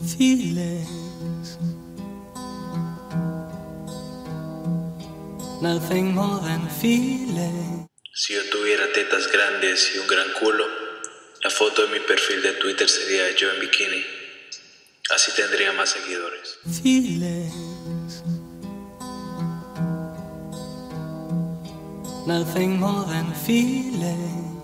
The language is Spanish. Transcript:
feelings. Nothing more than feelings. Si yo tuviera tetas grandes y un gran culo, la foto de mi perfil de Twitter sería yo en bikini. Así tendría más seguidores. Feelings. Nothing more than feelings.